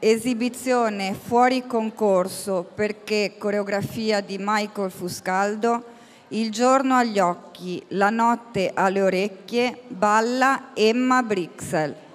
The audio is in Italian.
Esibizione fuori concorso perché coreografia di Michael Fuscaldo. Il giorno agli occhi, la notte alle orecchie, balla Emma Brixel.